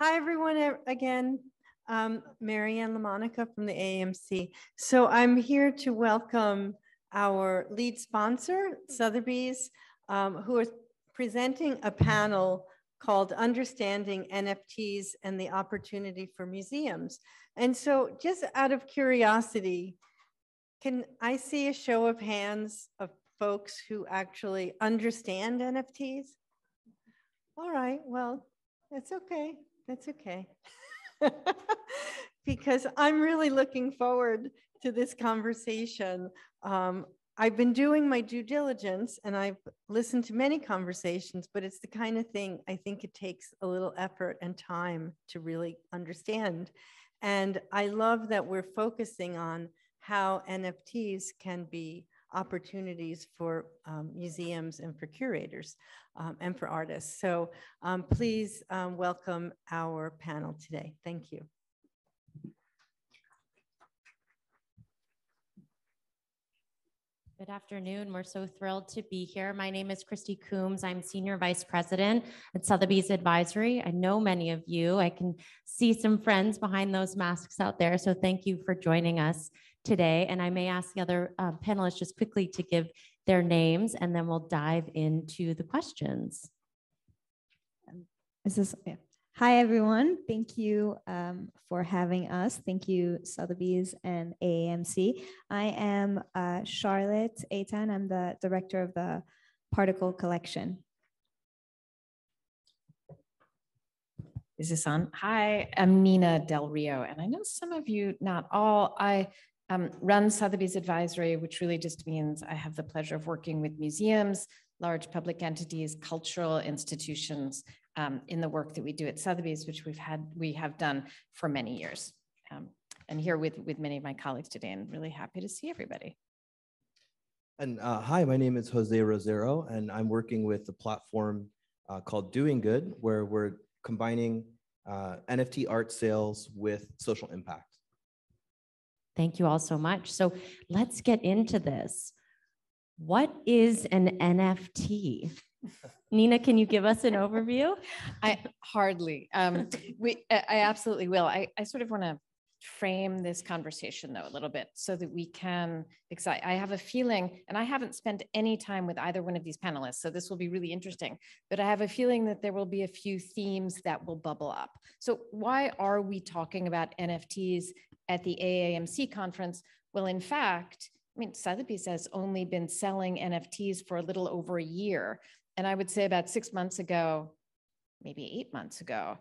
Hi, everyone, again. Um, Marianne LaMonica from the AMC. So I'm here to welcome our lead sponsor, Sotheby's, um, who is presenting a panel called Understanding NFTs and the Opportunity for Museums. And so just out of curiosity, can I see a show of hands of folks who actually understand NFTs? All right, well, that's okay. That's okay. because I'm really looking forward to this conversation. Um, I've been doing my due diligence and I've listened to many conversations, but it's the kind of thing I think it takes a little effort and time to really understand. And I love that we're focusing on how NFTs can be opportunities for um, museums and for curators um, and for artists. So um, please um, welcome our panel today. Thank you. Good afternoon. We're so thrilled to be here. My name is Christy Coombs. I'm Senior Vice President at Sotheby's Advisory. I know many of you. I can see some friends behind those masks out there. So thank you for joining us today. And I may ask the other uh, panelists just quickly to give their names and then we'll dive into the questions. Is this, yeah. Hi, everyone. Thank you um, for having us. Thank you, Sotheby's and AAMC. I am uh, Charlotte Eytan. I'm the director of the Particle Collection. Is this on? Hi, I'm Nina Del Rio, and I know some of you, not all, I um, run Sotheby's Advisory, which really just means I have the pleasure of working with museums, large public entities, cultural institutions, um, in the work that we do at Sotheby's, which we've had, we have done for many years. Um, and here with, with many of my colleagues today, and really happy to see everybody. And uh, hi, my name is Jose Rosero, and I'm working with a platform uh, called DoinGud, where we're combining uh, NFT art sales with social impact. Thank you all so much. So let's get into this. What is an NFT? Nina, can you give us an overview? I hardly. Um, we, I absolutely will. I, I sort of want to frame this conversation though a little bit so that we can because I, I, have a feeling and i haven't spent any time with either one of these panelists so this will be really interesting but i have a feeling that there will be a few themes that will bubble up so why are we talking about nfts at the aamc conference well in fact I mean, Sotheby's has only been selling NFTs for a little over a year. And I would say about six months ago, maybe eight months ago,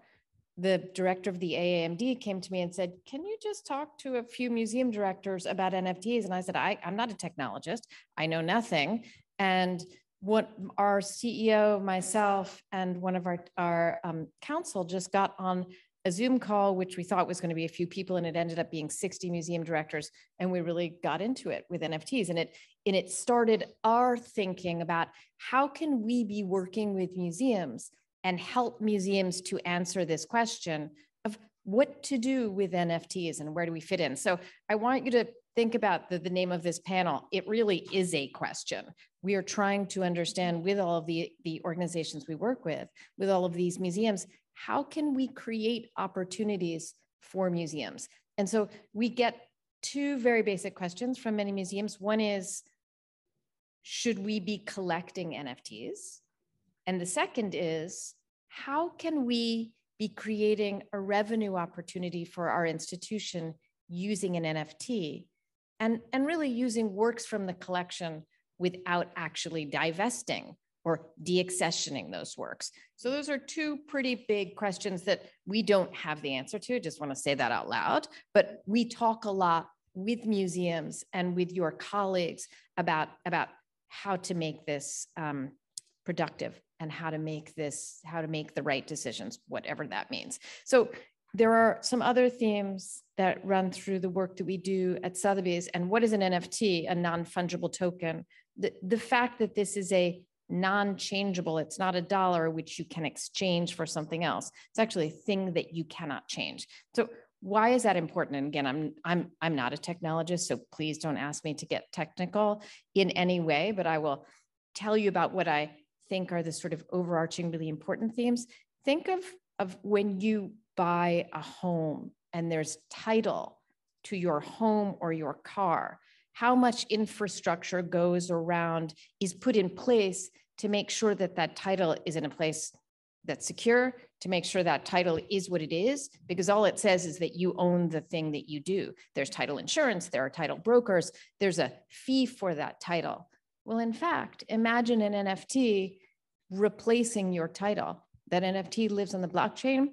the director of the AAMD came to me and said, Can you just talk to a few museum directors about NFTs? And I said, I, am not a technologist, I know nothing. And what our CEO, myself, and one of our, our um, counsel just got on a Zoom call, which we thought was going to be a few people, and it ended up being 60 museum directors. And we really got into it with NFTs. And it and it started our thinking about how can we be working with museums and help museums to answer this question of what to do with NFTs and where do we fit in. So I want you to think about the, the name of this panel. It really is a question. We are trying to understand with all of the, the organizations we work with, with all of these museums, how can we create opportunities for museums? And so we get two very basic questions from many museums. One is, should we be collecting NFTs? And the second is, how can we be creating a revenue opportunity for our institution using an NFT and, and really using works from the collection without actually divesting or deaccessioning those works? So those are two pretty big questions that we don't have the answer to. Just want to say that out loud. But we talk a lot with museums and with your colleagues about, about how to make this um, productive and how to make this, how to make the right decisions, whatever that means. So there are some other themes that run through the work that we do at Sotheby's. And what is an NFT, a non-fungible token? The, the fact that this is a non-changeable. It's not a dollar which you can exchange for something else. It's actually a thing that you cannot change. So why is that important? And again, I'm I'm I'm not a technologist, so please don't ask me to get technical in any way, but I will tell you about what I think are the sort of overarching really important themes. Think of of when you buy a home and there's title to your home or your car, how much infrastructure goes around, is put in place to make sure that that title is in a place that's secure, to make sure that title is what it is, because all it says is that you own the thing that you do. There's title insurance, there are title brokers, there's a fee for that title. Well, in fact, imagine an NFT replacing your title. That NFT lives on the blockchain.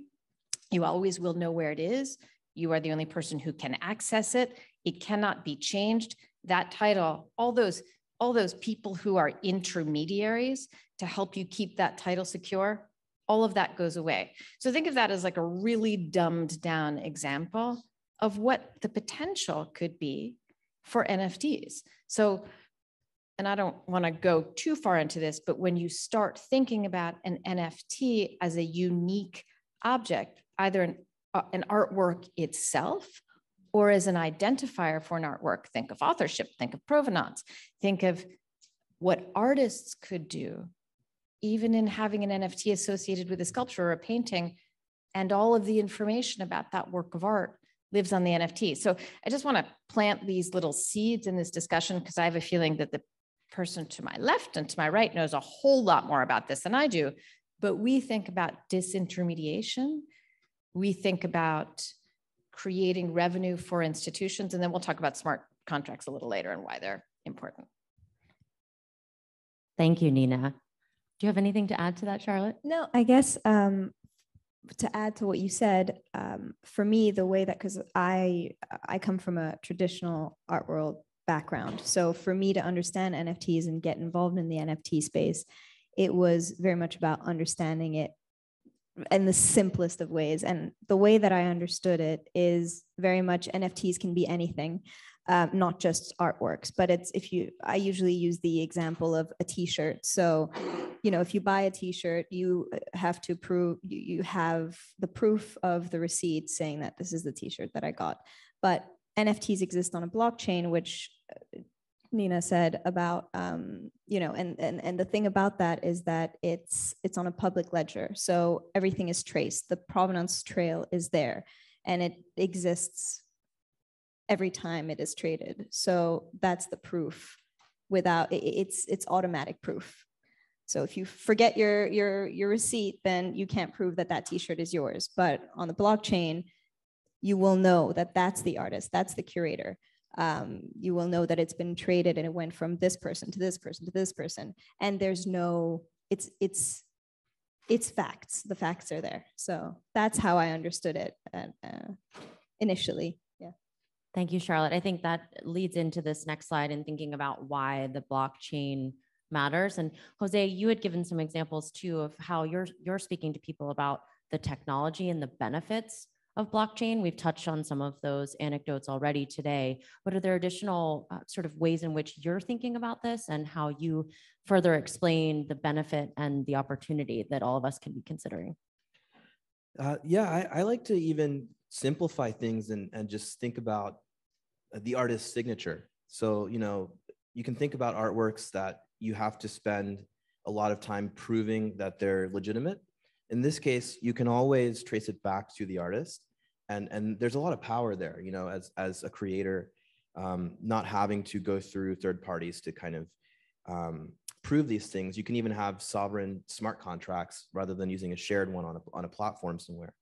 You always will know where it is. You are the only person who can access it. It cannot be changed. That title, all those, all those people who are intermediaries to help you keep that title secure, all of that goes away. So think of that as like a really dumbed down example of what the potential could be for NFTs. So, and I don't want to go too far into this, but when you start thinking about an NFT as a unique object, either an, uh, an artwork itself or as an identifier for an artwork, think of authorship, think of provenance, think of what artists could do even in having an NFT associated with a sculpture or a painting, and all of the information about that work of art lives on the NFT. So I just want to plant these little seeds in this discussion because I have a feeling that the person to my left and to my right knows a whole lot more about this than I do. But we think about disintermediation, we think about creating revenue for institutions, and then we'll talk about smart contracts a little later and why they're important. Thank you, Nina. Do you have anything to add to that, Charlotte? No, I guess um, to add to what you said, um, for me, the way that because I I come from a traditional art world background, so for me to understand NFTs and get involved in the NFT space, it was very much about understanding it in the simplest of ways. And the way that I understood it is very much NFTs can be anything um, not just artworks, but it's if you, I usually use the example of a t-shirt. So, you know, if you buy a t-shirt, you uh, have to prove, you, you have the proof of the receipt saying that this is the t-shirt that I got. But NFTs exist on a blockchain, which uh, Nina said about, um, you know, and, and, and the thing about that is that it's, it's on a public ledger. So everything is traced. The provenance trail is there and it exists every time it is traded. So that's the proof without it's it's automatic proof. So if you forget your your your receipt, then you can't prove that that t-shirt is yours. But on the blockchain, you will know that that's the artist, that's the curator. Um, you will know that it's been traded and it went from this person to this person to this person, and there's no it's it's it's facts. The facts are there. So that's how I understood it uh, initially. Yeah. Thank you, Charlotte. I think that leads into this next slide and thinking about why the blockchain matters. And Jose, you had given some examples too of how you're you're speaking to people about the technology and the benefits of blockchain. We've touched on some of those anecdotes already today, but are there additional uh, sort of ways in which you're thinking about this and how you further explain the benefit and the opportunity that all of us can be considering? Uh, yeah, I, I, like to even simplify things and, and just think about the artist's signature. So, you know, you can think about artworks that you have to spend a lot of time proving that they're legitimate. In this case, you can always trace it back to the artist. And, and there's a lot of power there, you know, as, as a creator, um, not having to go through third parties to kind of um, prove these things. You can even have sovereign smart contracts rather than using a shared one on a, on a platform somewhere.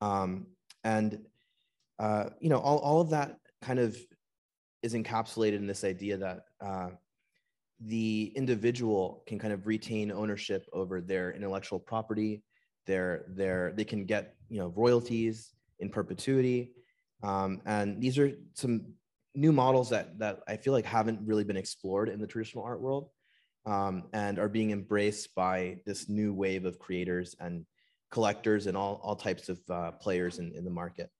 Um, and, uh, you know, all, all of that kind of is encapsulated in this idea that uh, the individual can kind of retain ownership over their intellectual property. Their, their, they can get you know royalties in perpetuity, um, and these are some new models that that I feel like haven't really been explored in the traditional art world, um, and are being embraced by this new wave of creators and collectors and all all types of uh, players in, in the market.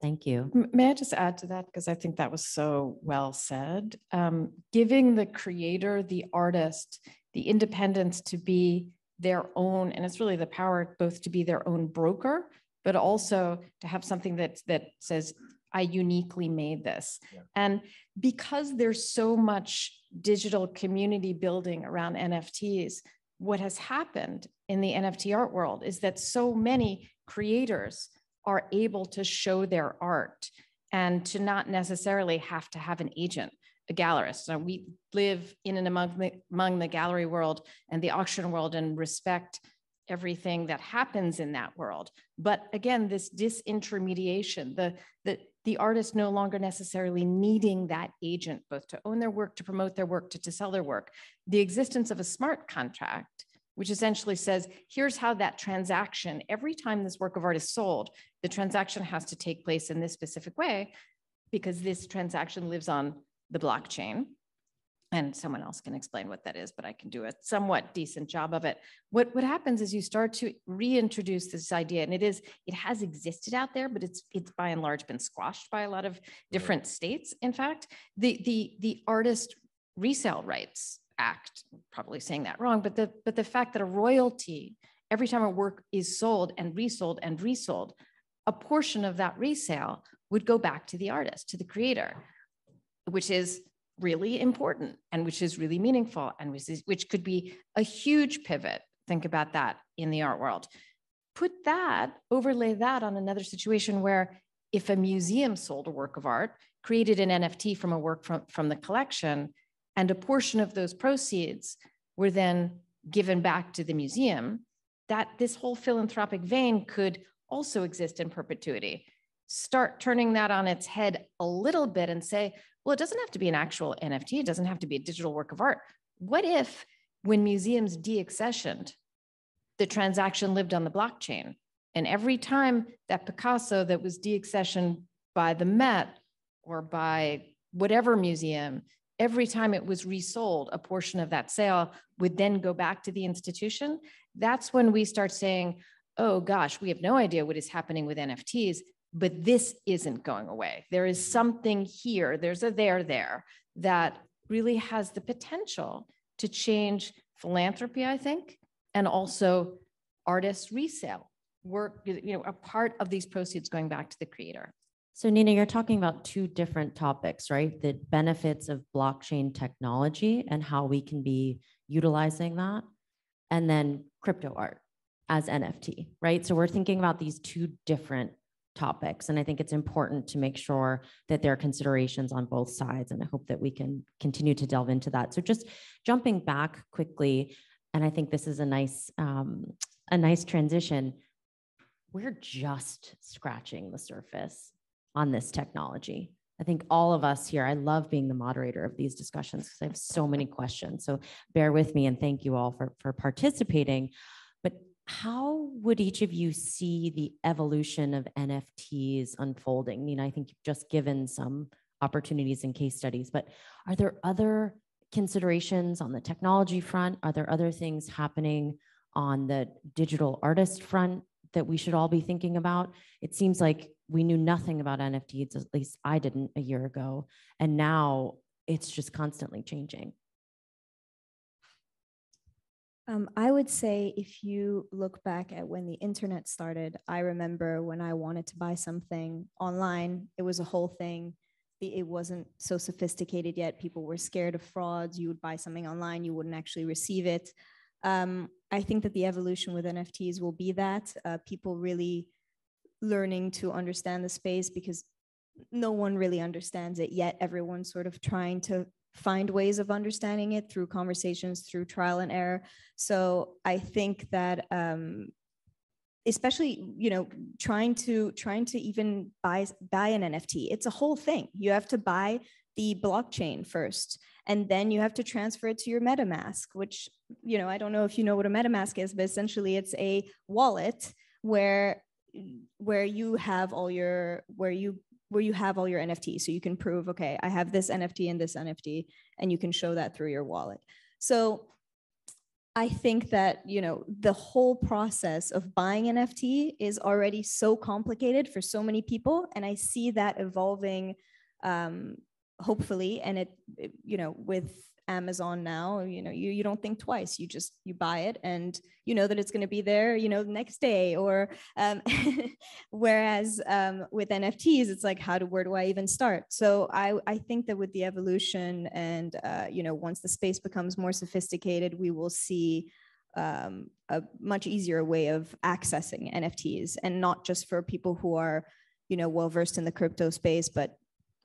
Thank you. May I just add to that? Because I think that was so well said. Um, giving the creator, the artist, the independence to be their own, and it's really the power both to be their own broker, but also to have something that, that says, I uniquely made this. Yeah. And because there's so much digital community building around NFTs, what has happened in the NFT art world is that so many creators are able to show their art and to not necessarily have to have an agent, a gallerist. So we live in and among the, among the gallery world and the auction world and respect everything that happens in that world. But again, this disintermediation, the, the, the artist no longer necessarily needing that agent, both to own their work, to promote their work, to, to sell their work. The existence of a smart contract, which essentially says, here's how that transaction, every time this work of art is sold, the transaction has to take place in this specific way because this transaction lives on the blockchain and someone else can explain what that is, but I can do a somewhat decent job of it. What, what happens is you start to reintroduce this idea, and it is, it has existed out there, but it's it's by and large been squashed by a lot of different right. states. In fact, the the the artist resale rights act, probably saying that wrong, but the but the fact that a royalty every time a work is sold and resold and resold, a portion of that resale would go back to the artist, to the creator, which is really important and which is really meaningful and which, is, which could be a huge pivot. Think about that in the art world. Put that, overlay that on another situation where if a museum sold a work of art, created an NFT from a work from, from the collection, and a portion of those proceeds were then given back to the museum, that this whole philanthropic vein could also exist in perpetuity. Start turning that on its head a little bit and say, well, it doesn't have to be an actual NFT, it doesn't have to be a digital work of art. What if, when museums deaccessioned, the transaction lived on the blockchain? And every time that Picasso that was deaccessioned by the Met or by whatever museum, every time it was resold, a portion of that sale would then go back to the institution. That's when we start saying, oh gosh, we have no idea what is happening with NFTs but this isn't going away. There is mm-hmm. something here, there's a there there that really has the potential to change philanthropy, I think, and also artists resale work, you know, a part of these proceeds going back to the creator. So Nina, you're talking about two different topics, right? The benefits of blockchain technology and how we can be utilizing that, and then crypto art as NFT, right? So we're thinking about these two different topics. And I think it's important to make sure that there are considerations on both sides. And I hope that we can continue to delve into that. So just jumping back quickly, and I think this is a nice, um, a nice transition. We're just scratching the surface on this technology. I think all of us here, I love being the moderator of these discussions because I have so many questions. So bear with me and thank you all for, for participating how would each of you see the evolution of NFTs unfolding? I mean, I think you've just given some opportunities and case studies, but are there other considerations on the technology front? Are there other things happening on the digital artist front that we should all be thinking about? It seems like we knew nothing about NFTs, at least I didn't a year ago. And now it's just constantly changing. Um, I would say if you look back at when the internet started, I remember when I wanted to buy something online, it was a whole thing. It wasn't so sophisticated yet. People were scared of frauds. You would buy something online, you wouldn't actually receive it. Um, I think that the evolution with NFTs will be that uh, people really learning to understand the space because no one really understands it yet. Everyone's sort of trying to find ways of understanding it through conversations, through trial and error. So I think that um, especially you know trying to trying to even buy buy an nft it's a whole thing you have to buy the blockchain first and then you have to transfer it to your metamask which you know i don't know if you know what a metamask is but essentially it's a wallet where where you have all your where you where you have all your NFTs. So you can prove, okay, I have this NFT and this NFT, and you can show that through your wallet. So I think that, you know, the whole process of buying NFT is already so complicated for so many people. And I see that evolving um, hopefully. And it, it, you know, with Amazon now, you know, you, you don't think twice. You just, you buy it and you know that it's going to be there, you know, next day or, um, whereas um, with NFTs, it's like, how do, where do I even start? So I, I think that with the evolution and, uh, you know, once the space becomes more sophisticated, we will see um, a much easier way of accessing NFTs, and not just for people who are, you know, well versed in the crypto space, but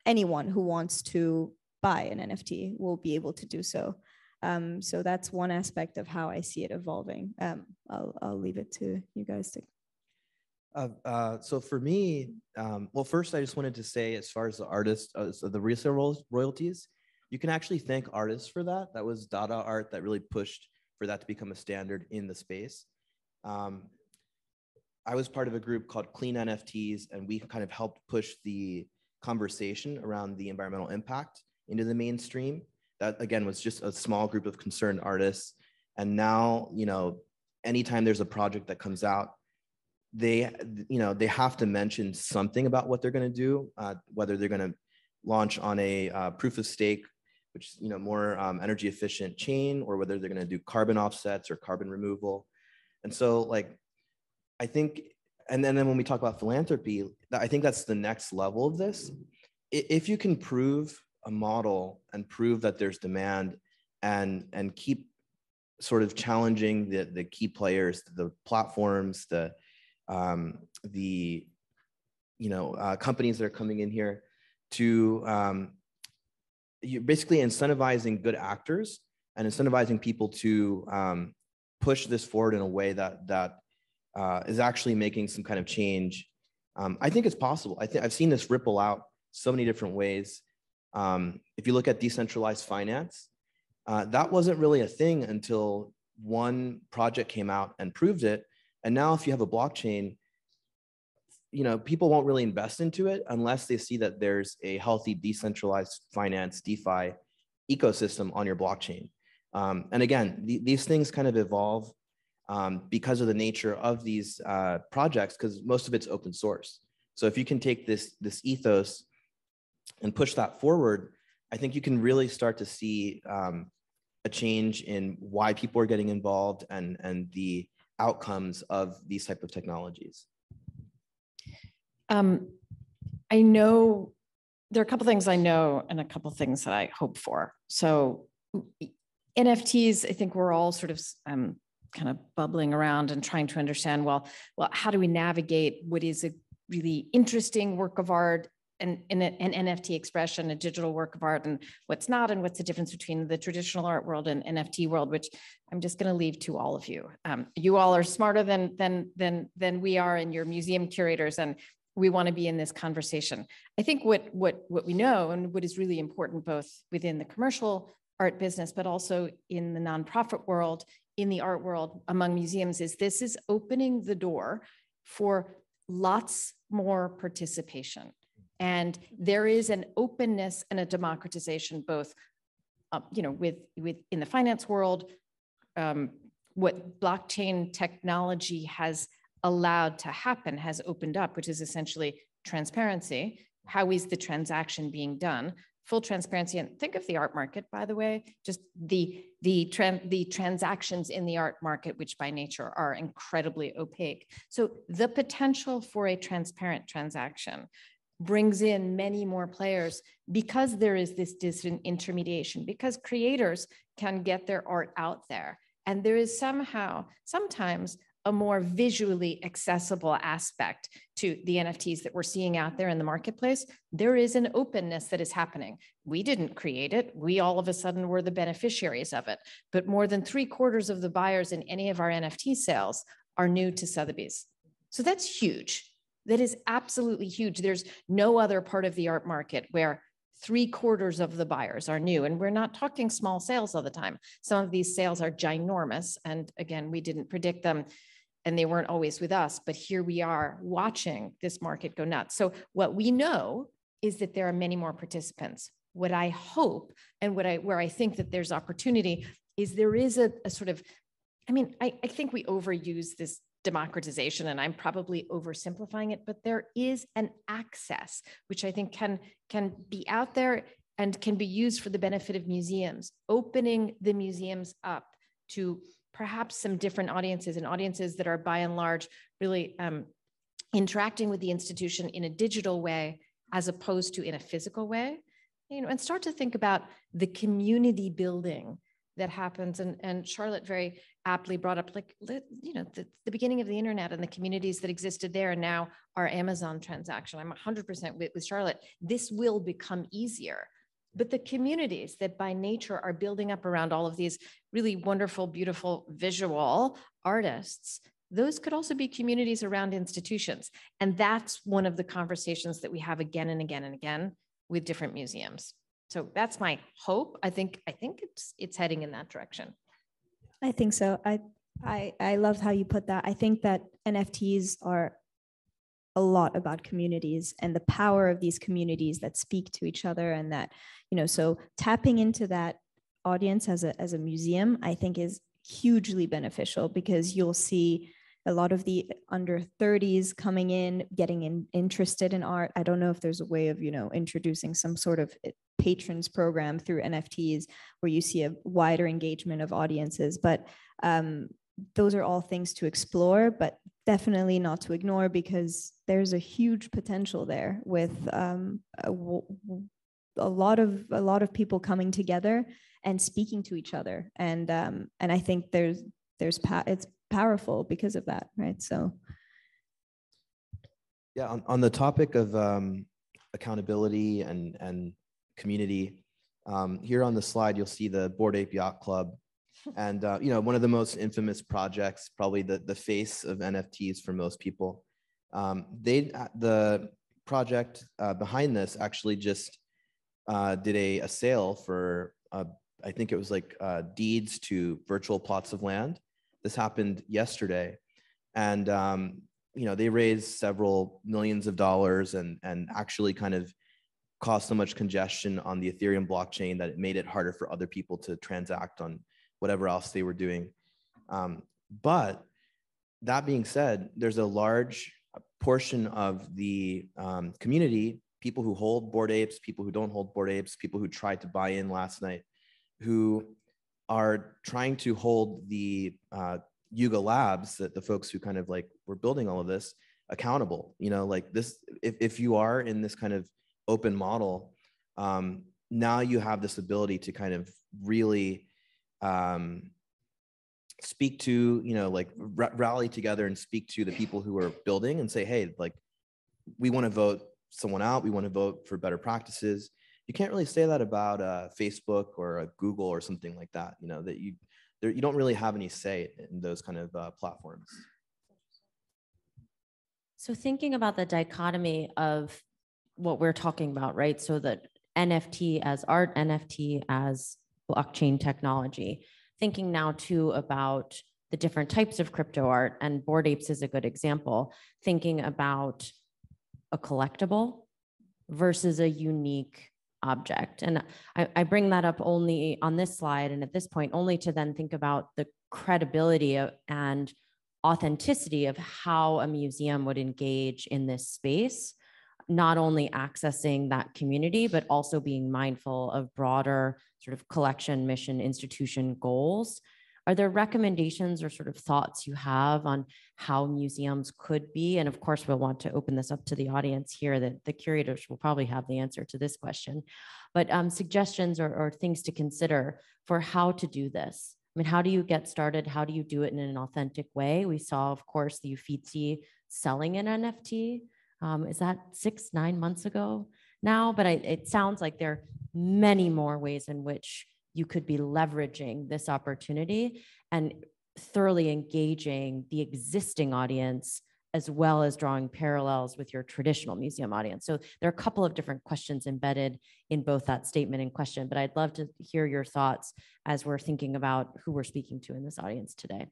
anyone who wants to buy an NFT will be able to do so. Um, so that's one aspect of how I see it evolving. Um, I'll, I'll leave it to you guys to. Uh, uh, so for me, um, well, first I just wanted to say, as far as the artist, uh, so the resale royalties, you can actually thank artists for that. That was Dada art that really pushed for that to become a standard in the space. Um, I was part of a group called Clean NFTs, and we kind of helped push the conversation around the environmental impact into the mainstream. That again was just a small group of concerned artists. And now, you know, anytime there's a project that comes out, they, you know, they have to mention something about what they're going to do, uh, whether they're going to launch on a uh, proof of stake, which is, you know more um, energy efficient chain, or whether they're going to do carbon offsets or carbon removal. And so, like, I think, and then, then when we talk about philanthropy, I think that's the next level of this. If you can prove a model and prove that there's demand and and keep sort of challenging the the key players the platforms the um, the you know uh, companies that are coming in here to um, you're basically incentivizing good actors and incentivizing people to um, push this forward in a way that that uh, is actually making some kind of change. Um, I think it's possible. I think I've seen this ripple out so many different ways. Um, if you look at decentralized finance, uh, that wasn't really a thing until one project came out and proved it. And now, if you have a blockchain, you know people won't really invest into it unless they see that there's a healthy decentralized finance DeFi ecosystem on your blockchain. Um, and again, th- these things kind of evolve um, because of the nature of these uh, projects, because most of it's open source. So if you can take this this ethos and push that forward, I think you can really start to see um, a change in why people are getting involved and, and the outcomes of these type of technologies. Um, I know there are a couple things I know and a couple things that I hope for. So NFTs, I think we're all sort of um, kind of bubbling around and trying to understand, well, well, how do we navigate what is a really interesting work of art and an, NFT expression, a digital work of art, and what's not, and what's the difference between the traditional art world and NFT world, which I'm just going to leave to all of you. Um, you all are smarter than than than than we are, and your museum curators, and we want to be in this conversation. I think what what what we know, and what is really important, both within the commercial art business, but also in the nonprofit world, in the art world, among museums, is this is opening the door for lots more participation and there is an openness and a democratization, both, uh, you know, with, with in the finance world, um, what blockchain technology has allowed to happen has opened up, which is essentially transparency. How is the transaction being done? Full transparency. And think of the art market, by the way, just the the tran- the transactions in the art market, which by nature are incredibly opaque. So the potential for a transparent transaction brings in many more players because there is this disintermediation, because creators can get their art out there. And there is somehow, sometimes, a more visually accessible aspect to the NFTs that we're seeing out there in the marketplace. There is an openness that is happening. We didn't create it. We all of a sudden were the beneficiaries of it. But more than three quarters of the buyers in any of our NFT sales are new to Sotheby's. So that's huge. That is absolutely huge. There's no other part of the art market where three quarters of the buyers are new. And we're not talking small sales all the time. Some of these sales are ginormous. And again, we didn't predict them and they weren't always with us, but here we are watching this market go nuts. So what we know is that there are many more participants. What I hope and what I where I think that there's opportunity is there is a, a sort of, I mean, I, I think we overuse this democratization and i'm probably oversimplifying it but there is an access which i think can can be out there and can be used for the benefit of museums opening the museums up to perhaps some different audiences and audiences that are by and large really um, interacting with the institution in a digital way as opposed to in a physical way you know and start to think about the community building that happens. And, and Charlotte very aptly brought up like, you know, the, the beginning of the internet and the communities that existed there and now our Amazon transaction. I'm 100% with, with Charlotte. This will become easier. But the communities that by nature are building up around all of these really wonderful, beautiful visual artists, those could also be communities around institutions. And that's one of the conversations that we have again and again and again with different museums. So that's my hope. I think I think it's it's heading in that direction. I think so. I I I love how you put that. I think that NFTs are a lot about communities and the power of these communities that speak to each other and that you know so tapping into that audience as a as a museum i think is hugely beneficial because you'll see a lot of the under 30s coming in getting in, interested in art. I don't know if there's a way of you know introducing some sort of eh, patrons program through nfts where you see a wider engagement of audiences but um, those are all things to explore but definitely not to ignore because there's a huge potential there with um, lot of a lot of people coming together and speaking to each other and um, and i think there's there's pa- it's powerful because of that, right? So, yeah, on, on the topic of um, accountability and and community, um, here on the slide you'll see the Bored Ape Yacht Club, and uh, you know one of the most infamous projects, probably the the face of NFTs for most people. Um, they uh, the project uh, behind this actually just uh, did a, a sale for uh, I think it was like uh, deeds to virtual plots of land this happened yesterday, and um, you know they raised several millions of dollars and and actually kind of caused so much congestion on the Ethereum blockchain that it made it harder for other people to transact on whatever else they were doing. Um, but that being said, there's a large portion of the um, community, people who hold Bored Apes, people who don't hold Bored Apes, people who tried to buy in last night, who are trying to hold the uh, Yuga Labs, that the folks who kind of like were building all of this, accountable. You know, like this, if, if you are in this kind of open model, um, now you have this ability to kind of really um, speak to, you know, like r- rally together and speak to the people who are building and say, hey, like, we want to vote someone out. We want to vote for better practices you can't really say that about uh, Facebook or a Google or something like that. You know that you there, you don't really have any say in those kind of uh, platforms. So thinking about the dichotomy of what we're talking about, right? So that NFT as art, NFT as blockchain technology. Thinking now too about the different types of crypto art, and Bored Apes is a good example. Thinking about a collectible versus a unique object. And I, I, bring that up only on this slide and at this point only to then think about the credibility of, and authenticity of how a museum would engage in this space, not only accessing that community, but also being mindful of broader sort of collection, mission, institution goals are there recommendations or sort of thoughts you have on how museums could be? And of course, we'll want to open this up to the audience here that the curators will probably have the answer to this question, but um, suggestions or, or things to consider for how to do this. I mean, how do you get started? How do you do it in an authentic way? We saw, of course, the Uffizi selling an NFT. Um, is that six, nine months ago now? But I, it sounds like there are many more ways in which you could be leveraging this opportunity and thoroughly engaging the existing audience as well as drawing parallels with your traditional museum audience. So there are a couple of different questions embedded in both that statement and question, but I'd love to hear your thoughts as we're thinking about who we're speaking to in this audience today.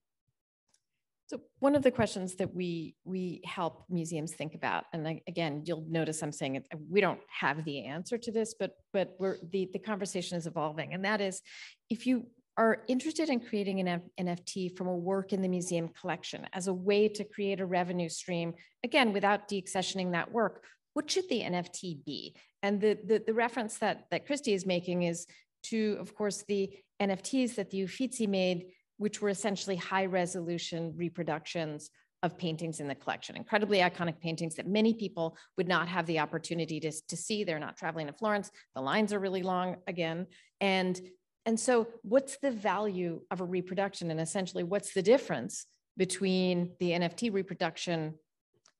So one of the questions that we we help museums think about, and again, you'll notice I'm saying it, we don't have the answer to this, but but we're the the conversation is evolving, and that is, if you are interested in creating an NFT from a work in the museum collection as a way to create a revenue stream, again, without deaccessioning that work, what should the NFT be? And the, the, the reference that, that Christy is making is to, of course, the NFTs that the Uffizi made which were essentially high resolution reproductions of paintings in the collection, incredibly iconic paintings that many people would not have the opportunity to, to see. They're not traveling to Florence. The lines are really long again. And, and so what's the value of a reproduction and essentially what's the difference between the NFT reproduction,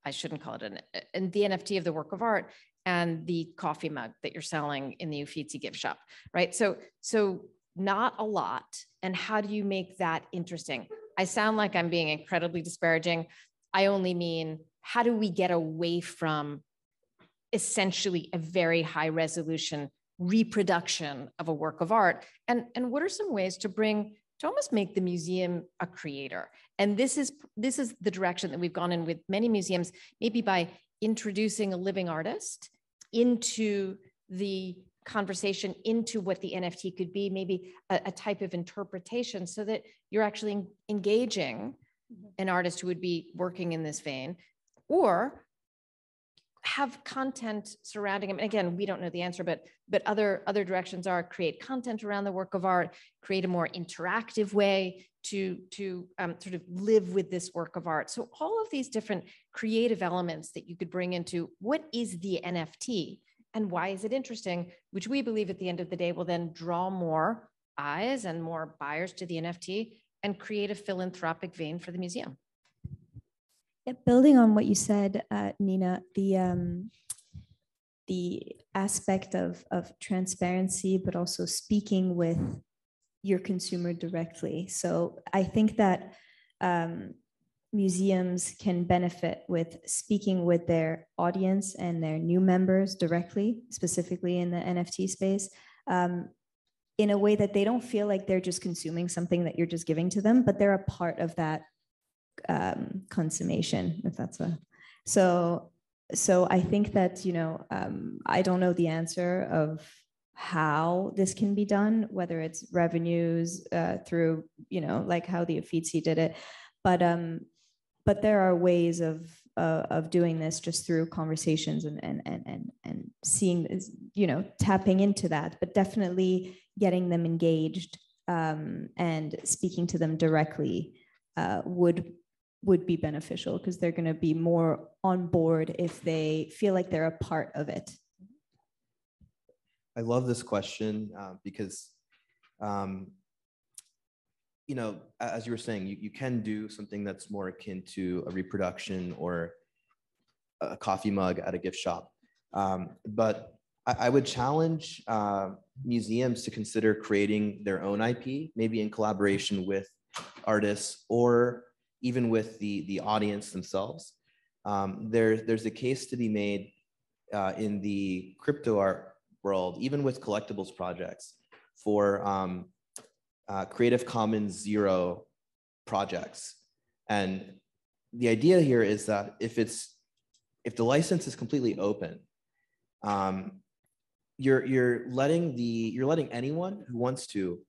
I shouldn't call it an, and the NFT of the work of art and the coffee mug that you're selling in the Uffizi gift shop, right? So, so not a lot. And how do you make that interesting? I sound like I'm being incredibly disparaging. I only mean, how do we get away from essentially a very high resolution reproduction of a work of art? And, and what are some ways to bring to almost make the museum a creator. And this is this is the direction that we've gone in with many museums, maybe by introducing a living artist into the conversation into what the NFT could be, maybe a, a type of interpretation so that you're actually engaging an artist who would be working in this vein or have content surrounding them. And again, we don't know the answer, but but other other directions are create content around the work of art, create a more interactive way to to um, sort of live with this work of art. So all of these different creative elements that you could bring into what is the NFT and why is it interesting, which we believe at the end of the day will then draw more eyes and more buyers to the NFT and create a philanthropic vein for the museum. Yeah, building on what you said, uh, Nina, the um, the aspect of of transparency, but also speaking with your consumer directly. So I think that um, museums can benefit with speaking with their audience and their new members directly, specifically in the NFT space. Um, in a way that they don't feel like they're just consuming something that you're just giving to them, but they're a part of that um, consummation, if that's a so. So I think that you know um, I don't know the answer of how this can be done, whether it's revenues uh, through you know like how the Uffizi did it, but um, but there are ways of uh, of doing this just through conversations and and and and and seeing you know tapping into that, but definitely getting them engaged um, and speaking to them directly uh, would would be beneficial because they're going to be more on board if they feel like they're a part of it. I love this question uh, because, um, you know, as you were saying, you, you can do something that's more akin to a reproduction or a coffee mug at a gift shop. Um, but I, I, would challenge uh, museums to consider creating their own IP, maybe in collaboration with artists or even with the, the audience themselves. Um, there, there's a case to be made uh, in the crypto art world, even with collectibles projects, for um, uh, Creative Commons Zero projects. And the idea here is that if it's if the license is completely open, um, you're you're letting the you're letting anyone who wants to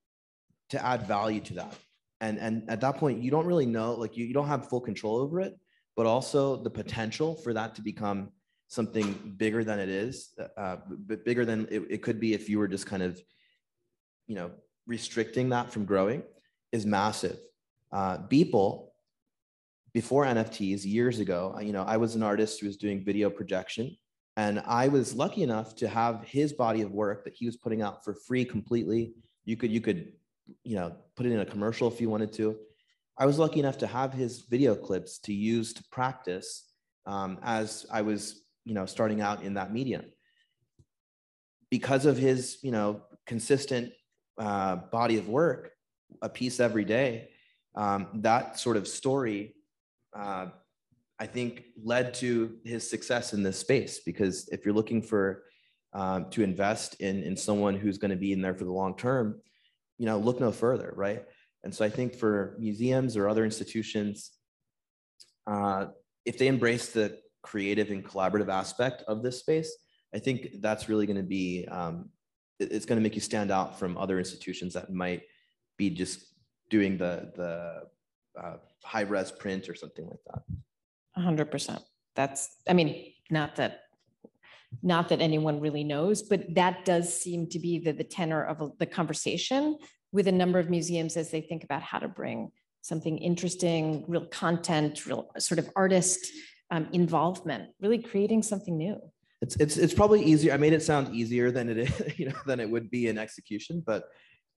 to add value to that and and at that point you don't really know like you, you don't have full control over it but also the potential for that to become something bigger than it is uh, but bigger than it, it could be if you were just kind of you know restricting that from growing is massive uh, Beeple, before nfts years ago you know i was an artist who was doing video projection and i was lucky enough to have his body of work that he was putting out for free completely you could you could you know, put it in a commercial if you wanted to. I was lucky enough to have his video clips to use to practice um, as I was, you know, starting out in that medium. Because of his, you know, consistent uh, body of work, a piece every day, um, that sort of story, uh, I think, led to his success in this space. Because if you're looking for um, to invest in in someone who's going to be in there for the long term, you know, look no further, right? And so I think for museums or other institutions, uh, if they embrace the creative and collaborative aspect of this space, I think that's really going to be, um, it's going to make you stand out from other institutions that might be just doing the, the uh, high res print or something like that. Hundred percent. That's, I mean, not that not that anyone really knows, but that does seem to be the, the tenor of the conversation with a number of museums as they think about how to bring something interesting, real content, real sort of artist um, involvement, really creating something new. It's, it's, it's probably easier. I made it sound easier than it is, you know, than it would be in execution, but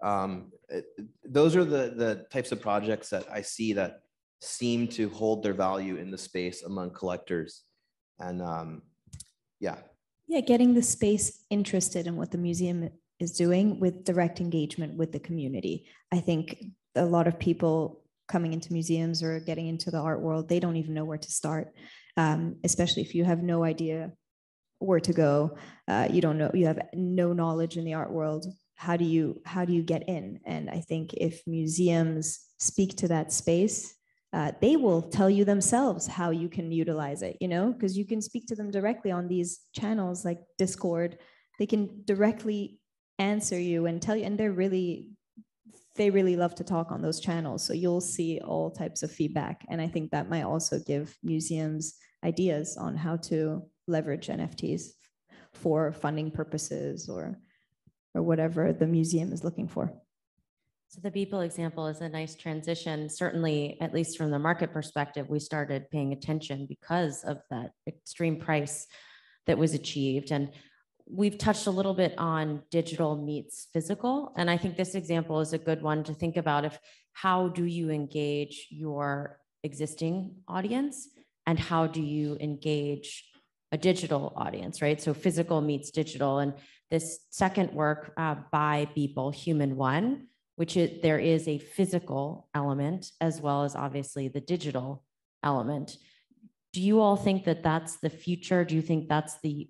Um, it- those are the, the types of projects that I see that seem to hold their value in the space among collectors. And um, yeah, Yeah, getting the space interested in what the museum is doing with direct engagement with the community. I think a lot of people coming into museums or getting into the art world, they don't even know where to start, um, especially if you have no idea where to go. Uh, you don't know, you have no knowledge in the art world. How do you how do you get in? And I think if museums speak to that space, uh, they will tell you themselves how you can utilize it, you know, because you can speak to them directly on these channels like Discord. They can directly answer you and tell you, and they're really, they really love to talk on those channels. So you'll see all types of feedback. And I think that might also give museums ideas on how to leverage NFTs for funding purposes or or whatever the museum is looking for. So the Beeple example is a nice transition. Certainly, at least from the market perspective, we started paying attention because of that extreme price that was achieved. And we've touched a little bit on digital meets physical. And I think this example is a good one to think about if how do you engage your existing audience and how do you engage a digital audience, right? So physical meets digital. And this second work uh, by Beeple, Human One, which is, there is a physical element as well as obviously the digital element. Do you all think that that's the future? Do you think that's the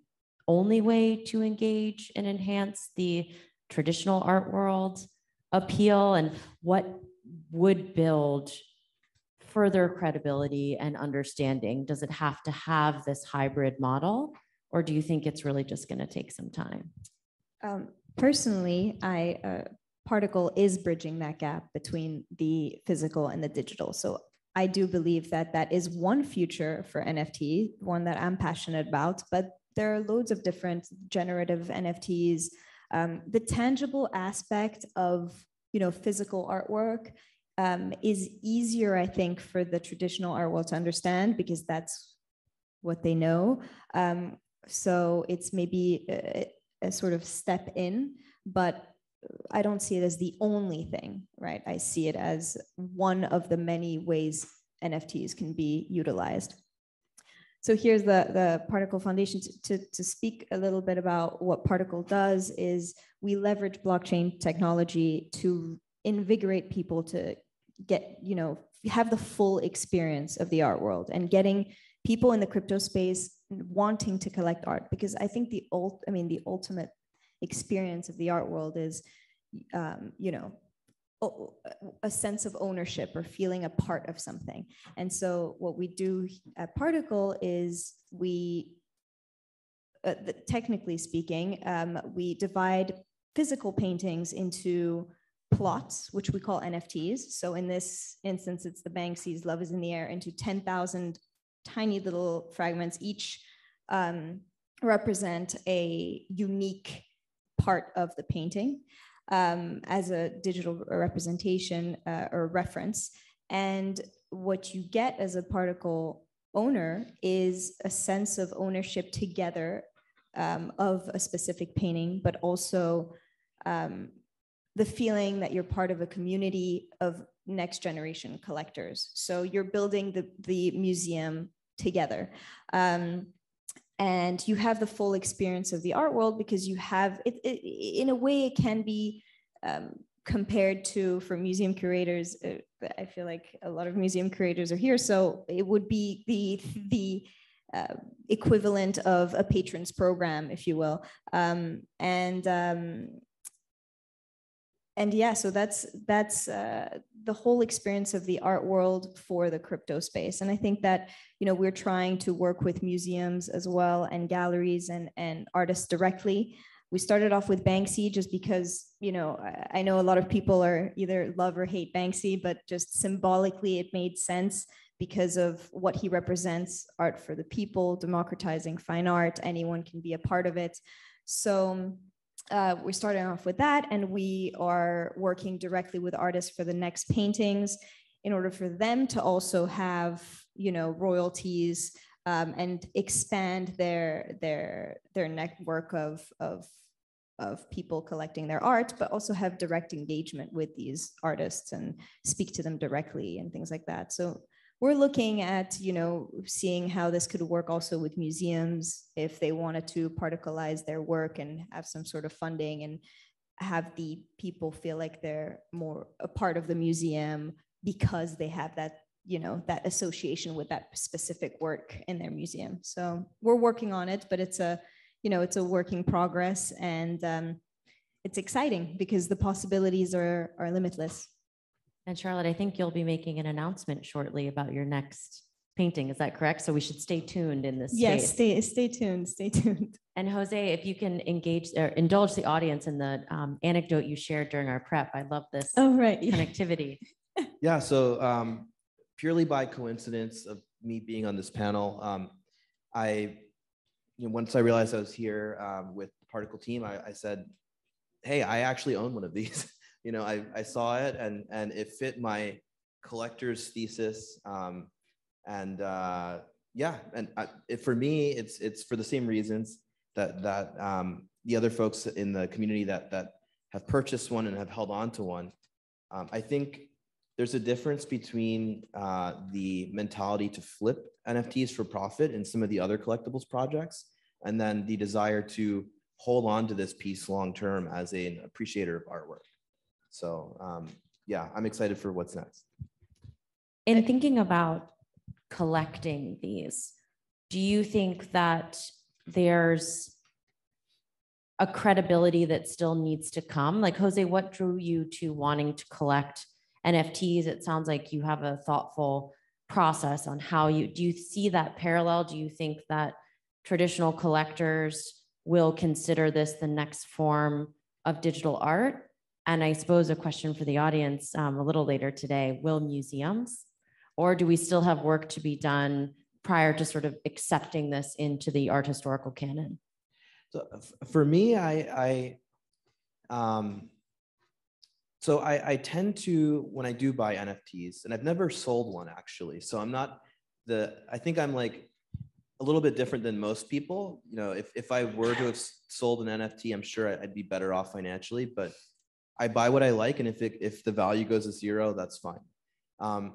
only way to engage and enhance the traditional art world appeal? And what would build further credibility and understanding? Does it have to have this hybrid model? Or do you think it's really just going to take some time? Um, personally, I uh, Particle is bridging that gap between the physical and the digital. So I do believe that that is one future for NFT, one that I'm passionate about. But there are loads of different generative NFTs. Um, the tangible aspect of you know physical artwork um, is easier, I think, for the traditional art world to understand because that's what they know. Um, so it's maybe a, a sort of step in, but I don't see it as the only thing, right? I see it as one of the many ways NFTs can be utilized. So here's the, the Particle Foundation. To, to, to, speak a little bit about what Particle does is we leverage blockchain technology to invigorate people to get, you know, have the full experience of the art world and getting people in the crypto space wanting to collect art because I think the ult, I mean, the ultimate experience of the art world is, um, you know, a sense of ownership or feeling a part of something. And so what we do at Particle is we, uh, the, technically speaking, um, we divide physical paintings into plots, which we call NFTs. So in this instance, it's the Banksy's Love is in the Air into 10,000 tiny little fragments, each um, represent a unique part of the painting um, as a digital representation uh, or reference. And what you get as a particle owner is a sense of ownership together um, of a specific painting, but also um, the feeling that you're part of a community of next generation collectors. So you're building the, the museum together. Um, and you have the full experience of the art world because you have it, it in a way it can be um, compared to for museum curators uh, i feel like a lot of museum curators are here so it would be the the uh, equivalent of a patrons program if you will um, and um, and yeah so that's that's uh, the whole experience of the art world for the crypto space. And i think that you know we're trying to work with museums as well and galleries and and artists directly. We started off with banksy just because you know i know a lot of people are either love or hate banksy but just symbolically it made sense because of what he represents art for the people democratizing fine art anyone can be a part of it. So uh, we're starting off with that, and we are working directly with artists for the next paintings in order for them to also have, you know, royalties um, and expand their their their network of of of people collecting their art, but also have direct engagement with these artists and speak to them directly and things like that. So we're looking at, you know, seeing how this could work also with museums if they wanted to particleize their work and have some sort of funding and have the people feel like they're more a part of the museum because they have that you know that association with that specific work in their museum. So we're working on it but it's a you know it's a work in progress and um, it's exciting because the possibilities are are limitless And Charlotte, I think you'll be making an announcement shortly about your next painting. Is that correct? So we should stay tuned in this yes space. stay stay tuned stay tuned And Jose, if you can engage or indulge the audience in the um, anecdote you shared during our prep, I love this oh right connectivity. Yeah, so um, purely by coincidence of me being on this panel, um, I, you know, once I realized I was here um, with the Particle team, I, I said, "Hey, I actually own one of these." you know, I, I saw it and and it fit my collector's thesis, um, and uh, yeah, and I, it, for me, it's it's for the same reasons that that um, the other folks in the community that that have purchased one and have held on to one. Um, I think there's a difference between uh, the mentality to flip NFTs for profit in some of the other collectibles projects, and then the desire to hold on to this piece long term as an appreciator of artwork. So um, yeah, I'm excited for what's next. In thinking about collecting these, do you think that there's a credibility that still needs to come? Like Jose, what drew you to wanting to collect NFTs? It sounds like you have a thoughtful process on how you do you see that parallel? Do you think that traditional collectors will consider this the next form of digital art? And I suppose a question for the audience um, a little later today, will museums? Or do we still have work to be done prior to sort of accepting this into the art historical canon? So for me, I, I um, so I, I tend to when I do buy NFTs, and I've never sold one actually. So I'm not the. I think I'm like a little bit different than most people. You know, if if I were to have sold an NFT, I'm sure I'd be better off financially. But I buy what I like, and if it, if the value goes to zero, that's fine. Um,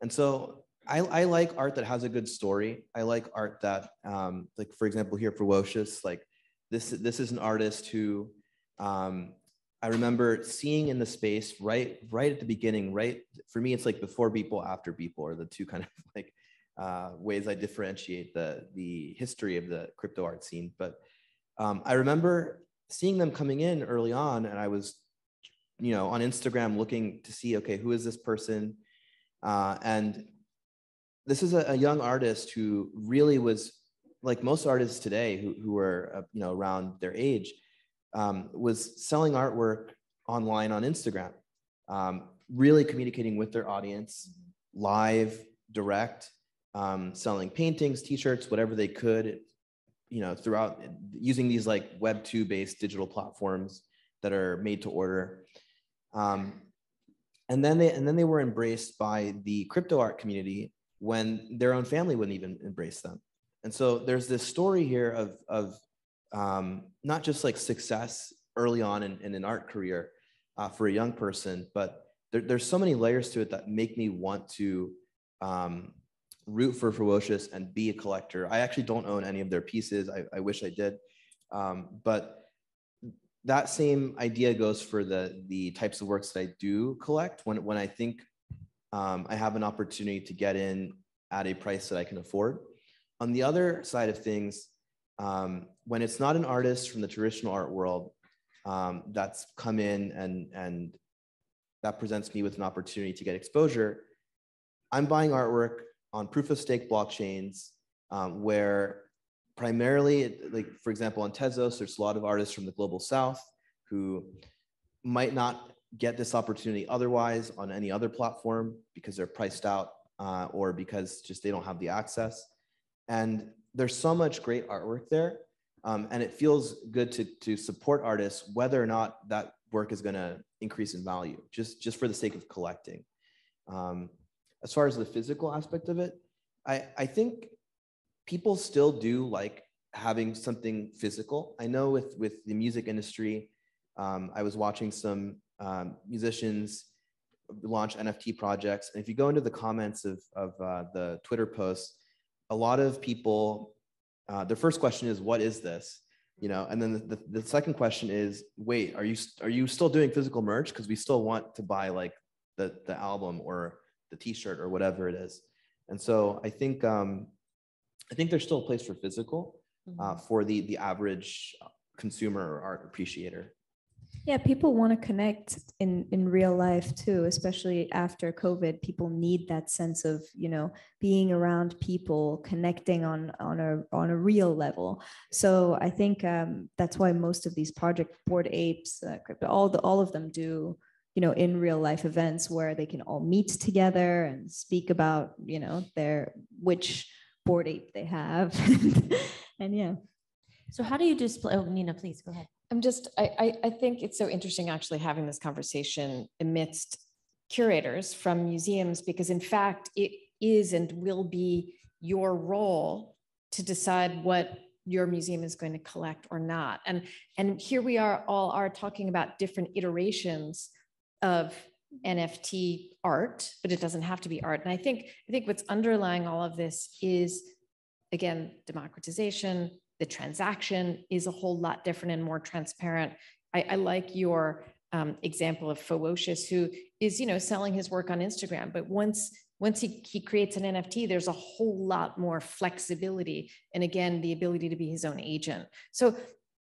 and so I, I like art that has a good story. I like art that, um, like for example, here for Wocious, like this this is an artist who um, I remember seeing in the space right right at the beginning. Right for me, it's like before Beeple, after Beeple, are the two kind of like uh, ways I differentiate the the history of the crypto art scene. But um, I remember seeing them coming in early on, and I was you know on Instagram looking to see okay who is this person, uh, and this is a, a young artist who really was like most artists today who, who are uh, you know around their age um, was selling artwork online on instagram um, really communicating with their audience live direct um, selling paintings t-shirts whatever they could you know throughout using these like web 2 based digital platforms that are made to order um, and then they and then they were embraced by the crypto art community when their own family wouldn't even embrace them. And so there's this story here of, of um, not just like success early on in, in an art career uh, for a young person, but there, there's so many layers to it that make me want to um, root for Fewocious and be a collector. I actually don't own any of their pieces. I, I wish I did. Um, but that same idea goes for the, the types of works that I do collect when, when I think um, I have an opportunity to get in at a price that I can afford. On the other side of things, um, when it's not an artist from the traditional art world um, that's come in and, and that presents me with an opportunity to get exposure, I'm buying artwork on proof of stake blockchains um, where primarily, like for example, on Tezos, there's a lot of artists from the global south who might not get this opportunity otherwise on any other platform because they're priced out uh, or because just they don't have the access. And there's so much great artwork there. Um, and it feels good to, to support artists, whether or not that work is going to increase in value, just, just for the sake of collecting. Um, as far as the physical aspect of it, I, I think people still do like having something physical. I know with with the music industry, um, I was watching some um, musicians launch NFT projects, and if you go into the comments of of uh, the Twitter posts, a lot of people, uh, their first question is, "What is this?" You know, and then the, the, the second question is, "Wait, are you are you still doing physical merch? Because we still want to buy like the the album or the T-shirt or whatever it is." And so I think um, I think there's still a place for physical uh, Mhm. for the the average consumer or art appreciator. Yeah, people want to connect in in real life too, especially after COVID. People need that sense of you know being around people, connecting on on a on a real level. So I think um, that's why most of these project Bored Apes, uh, crypto, all the all of them do you know in real life events where they can all meet together and speak about you know their which Bored Ape they have, and yeah. So how do you display, oh, Nina, please go ahead. I'm just, I, I, I think it's so interesting actually having this conversation amidst curators from museums, because in fact, it is and will be your role to decide what your museum is going to collect or not. And, and here we are, all are talking about different iterations of NFT art, but it doesn't have to be art. And I think, I think what's underlying all of this is, again, democratization, the transaction is a whole lot different and more transparent. I, I like your um, example of Fewocious, who is, you know, selling his work on Instagram. But once once he, he creates an NFT, there's a whole lot more flexibility. And again, the ability to be his own agent. So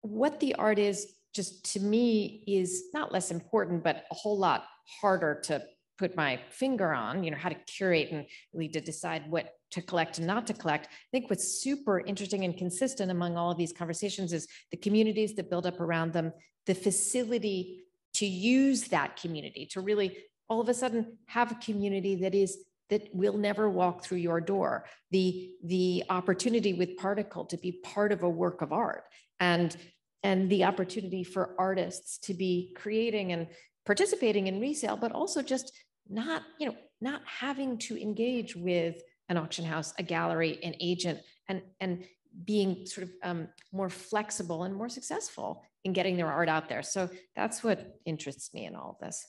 what the art is, just to me, is not less important, but a whole lot harder to put my finger on, you know, how to curate and really to decide what to collect and not to collect. I think what's super interesting and consistent among all of these conversations is the communities that build up around them, the facility to use that community, to really all of a sudden have a community that is that will never walk through your door. The the opportunity with Particle to be part of a work of art and and the opportunity for artists to be creating and participating in resale, but also just not, you know, not having to engage with an auction house, a gallery, an agent, and and being sort of um, more flexible and more successful in getting their art out there. So that's what interests me in all of this.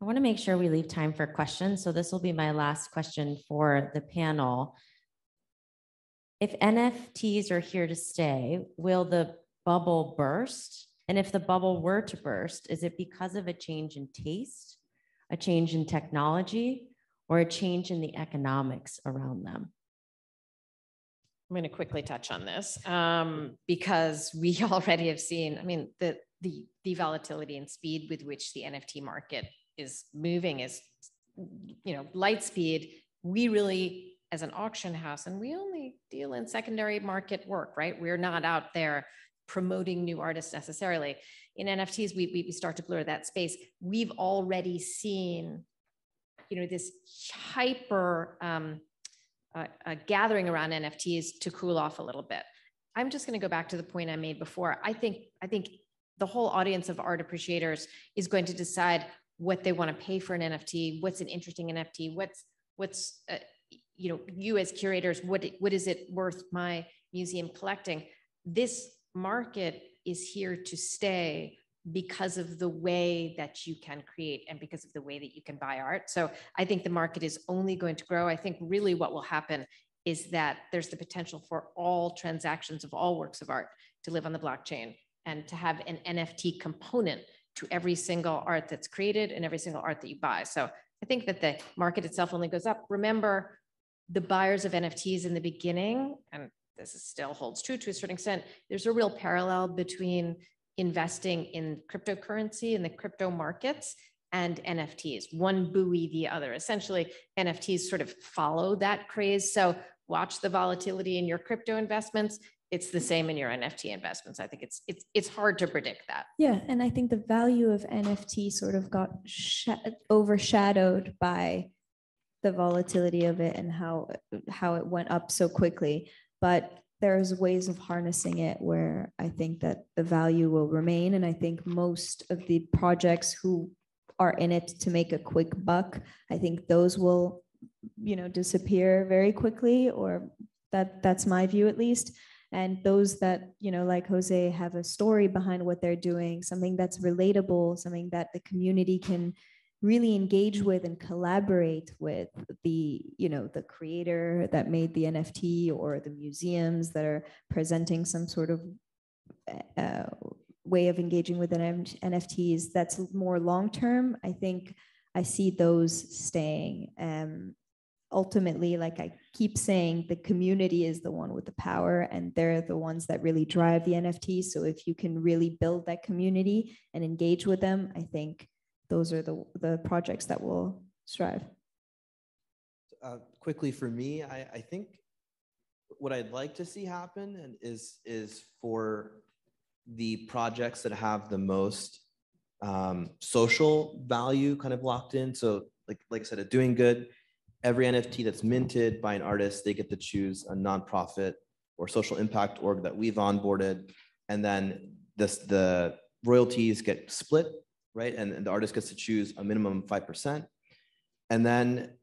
I want to make sure we leave time for questions. So this will be my last question for the panel. If NFTs are here to stay, will the bubble burst? And if the bubble were to burst, is it because of a change in taste, a change in technology, or a change in the economics around them? I'm going to quickly touch on this um, because we already have seen, I mean, the, the, the volatility and speed with which the NFT market is moving is, you know, light speed. We really, as an auction house, and we only deal in secondary market work, right? We're not out there promoting new artists necessarily. In NFTs, we, we start to blur that space. We've already seen, you know, this hyper um, uh, uh, gathering around NFTs to cool off a little bit. I'm just going to go back to the point I made before. I think I think the whole audience of art appreciators is going to decide what they want to pay for an NFT, what's an interesting NFT, what's what's uh, you know you as curators, what what is it worth my museum collecting? This market is here to stay because of the way that you can create and because of the way that you can buy art. So I think the market is only going to grow. I think really what will happen is that there's the potential for all transactions of all works of art to live on the blockchain and to have an NFT component to every single art that's created and every single art that you buy. So I think that the market itself only goes up. Remember, the buyers of NFTs in the beginning, and this is still holds true to a certain extent, there's a real parallel between investing in cryptocurrency in the crypto markets and NFTs, one buoy the other. Essentially, NFTs sort of follow that craze. So watch the volatility in your crypto investments. It's the same in your NFT investments. I think it's it's it's hard to predict that. Yeah, and I think the value of NFT sort of got sha- overshadowed by the volatility of it and how how it went up so quickly. But there's ways of harnessing it where I think that the value will remain. And I think most of the projects who are in it to make a quick buck, I think those will, you know, disappear very quickly, or that that's my view at least. and those that you know like jose have a story behind what they're doing something that's relatable something that the community can really engage with and collaborate with the you know the creator that made the nft or the museums that are presenting some sort of uh, way of engaging with an nfts that's more long term i think i see those staying. Um, ultimately like i keep saying the community is the one with the power and they're the ones that really drive the nft so if you can really build that community and engage with them i think those are the, the projects that will strive. Uh, quickly for me, I, I think what I'd like to see happen and is, is for the projects that have the most um, social value kind of locked in. So like, like I said, at DoinGud, every NFT that's minted by an artist, they get to choose a nonprofit or social impact org that we've onboarded. And then this, the royalties get split right? And, and the artist gets to choose a minimum 5%. And then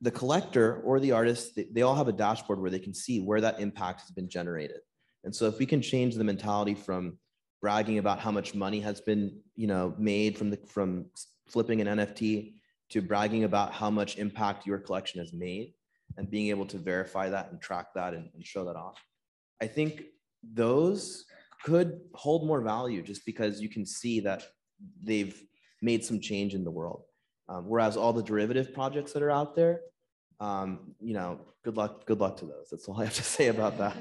the collector or the artist, they, they all have a dashboard where they can see where that impact has been generated. And so if we can change the mentality from bragging about how much money has been, you know, made from the from flipping an NFT to bragging about how much impact your collection has made and being able to verify that and track that and, and show that off. I think those could hold more value just because you can see that they've made some change in the world. Um, whereas all the derivative projects that are out there, um, you know, good luck, good luck to those. That's all I have to say about that.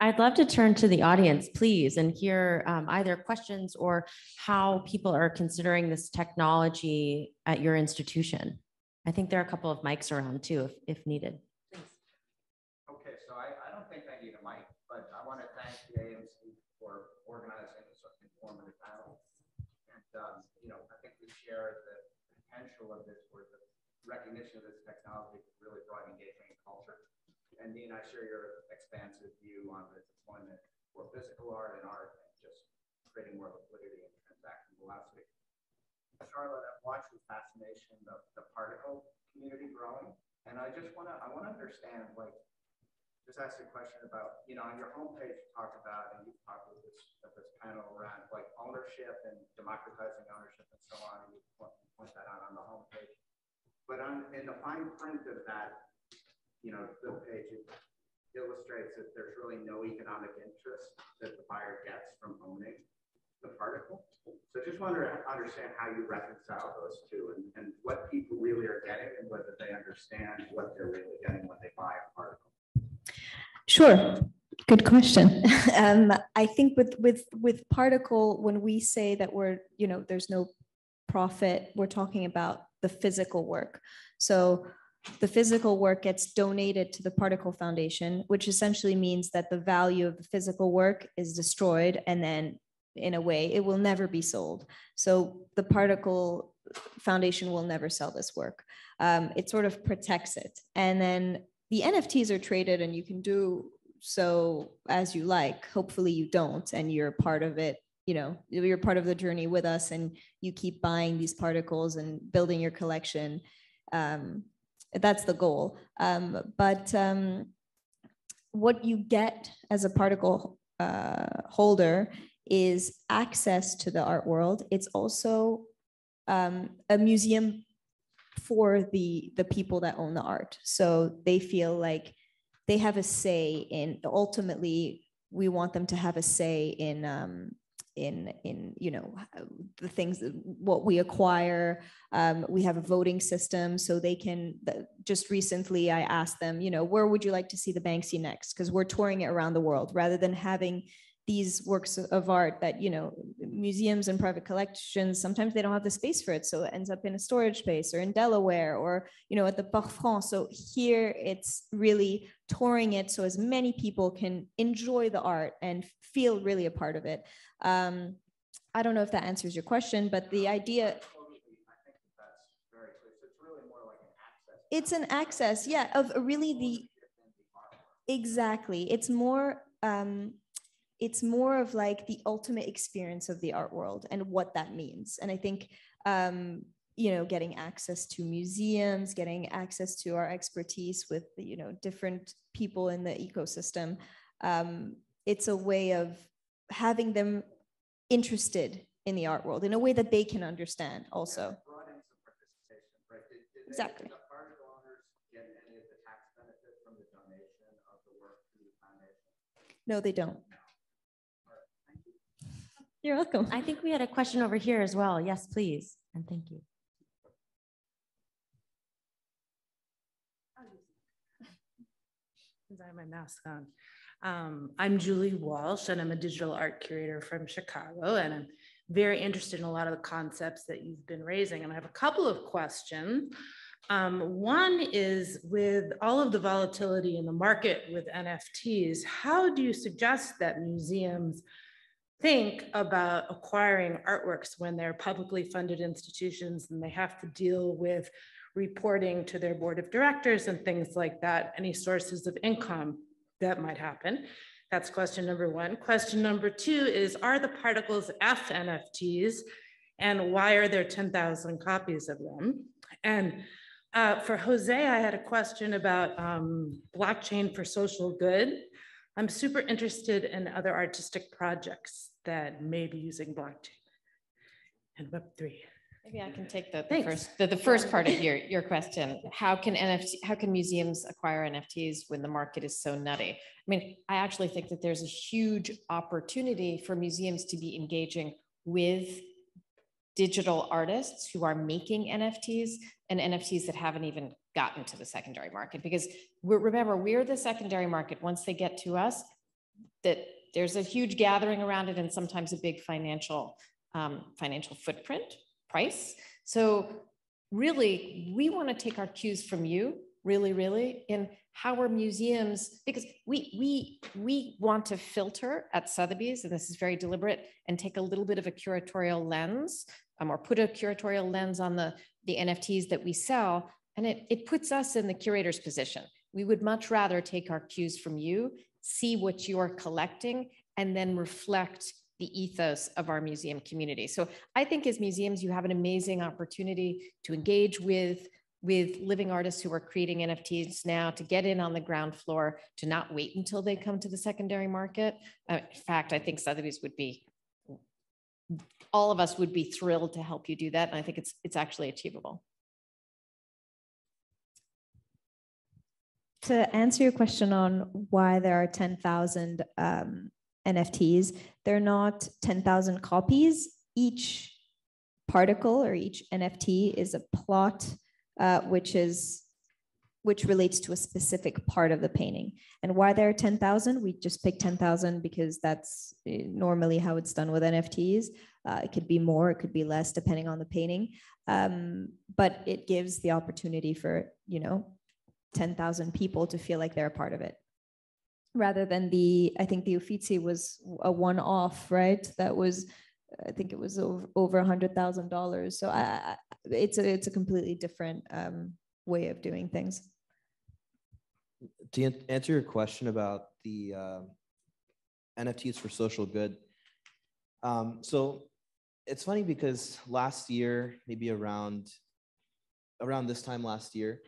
I'd love to turn to the audience, please, and hear um, either questions or how people are considering this technology at your institution. I think there are a couple of mics around too, if, if needed. Okay, so I, I don't think I need a mic, but I want to thank the AAMC for organizing informative panel. And, um, you know, I think we share the potential of this, or the recognition of this technology to really broaden engagement and culture. And Dean, I share your expansive view on the deployment for physical art and art and just creating more liquidity and transaction velocity. Charlotte, I've watched with fascination the, the particle community growing. And I just want to, I want to understand, like, just ask a question about, you know, on your homepage, you talk about, and you've talked with this, at this panel around like ownership and democratizing ownership and so on. And you point, point that out on the homepage. But on, in the fine print of that, you know, the page it illustrates that there's really no economic interest that the buyer gets from owning the particle. So just want to understand how you reconcile those two and, and what people really are getting and whether they understand what they're really getting when they buy a particle. Sure. Good question. um, I think with with with particle, when we say that we're, you know, there's no profit, we're talking about the physical work. So the physical work gets donated to the particle foundation, which essentially means that the value of the physical work is destroyed and then in a way it will never be sold. So the particle foundation will never sell this work. Um, it sort of protects it. And then the NFTs are traded and you can do so as you like. Hopefully you don't, and you're part of it. You know, you're part of the journey with us, and you keep buying these particles and building your collection. Um, that's the goal. Um, but um, what you get as a particle uh, holder is access to the art world. It's also um, a museum for the the people that own the art. So they feel like they have a say in ultimately we want them to have a say in um, in in you know the things what we acquire. Um, we have a voting system so they can just recently i asked them you know where would you like to see the banksy next? Because we're touring it around the world. Rather than having these works of art that you know museums and private collections sometimes they don't have the space for it. So it ends up in a storage space or in delaware or you know at the parc france so here it's really touring it so as many people can enjoy the art and feel really a part of it. Um, i don't know if that answers your question but the idea it's an access yeah of really the exactly. It's more um, it's more of like the ultimate experience of the art world and what that means. And I think um, you know, getting access to museums, getting access to our expertise with, you know, different people in the ecosystem. Um, it's a way of having them interested in the art world in a way that they can understand also. Brought in some participation, right? Did- did Exactly. the art owners get any of the tax benefit from the donation of the work to the foundation? No, they don't. You're welcome. I think we had a question over here as well. Yes, please. And thank you. I have my mask on. Um, I'm Julie Walsh and I'm a digital art curator from Chicago and I'm very interested in a lot of the concepts that you've been raising. And I have a couple of questions. Um, one is with all of the volatility in the market with NFTs, how do you suggest that museums think about acquiring artworks when they're publicly funded institutions and they have to deal with reporting to their board of directors and things like that, any sources of income that might happen. That's question number one. Question number two is, are the particles F NFTs and why are there 10,000 copies of them? And uh, for Jose, I had a question about um, blockchain for social good. I'm super interested in other artistic projects that may be using blockchain and Web3. Maybe I can take the, the first, the, the first part of your, your question. How can NFT, how can museums acquire NFTs when the market is so nutty? I mean, I actually think that there's a huge opportunity for museums to be engaging with digital artists who are making NFTs and NFTs that haven't even gotten to the secondary market. Because we're, remember, we're the secondary market. Once they get to us, that there's a huge gathering around it and sometimes a big financial um, financial footprint price. So really, we want to take our cues from you, really, really, in how are museums, because we we we want to filter at Sotheby's, and this is very deliberate, and take a little bit of a curatorial lens, um, or put a curatorial lens on the, the NFTs that we sell, and it, it puts us in the curator's position. We would much rather take our cues from you, see what you're collecting, and then reflect the ethos of our museum community. So I think as museums, you have an amazing opportunity to engage with with living artists who are creating NFTs now to get in on the ground floor, to not wait until they come to the secondary market. Uh, in fact, I think Sotheby's would be, all of us would be thrilled to help you do that. And I think it's, it's actually achievable. To answer your question on why there are 10,000 um, NFTs, they're not 10,000 copies. Each particle or each NFT is a plot, uh, which is which relates to a specific part of the painting. And why there are 10,000? We just picked 10,000 because that's uh, normally how it's done with NFTs. Uh, it could be more, it could be less, depending on the painting. Um, but it gives the opportunity for, you know, 10,000 people to feel like they're a part of it. Rather than the, I think the Uffizi was a one off, right? That was, I think it was over, over $100,000. So I, it's, a, it's a completely different um, way of doing things. To answer your question about the uh, NFTs for social good, um, so it's funny because last year, maybe around around this time last year,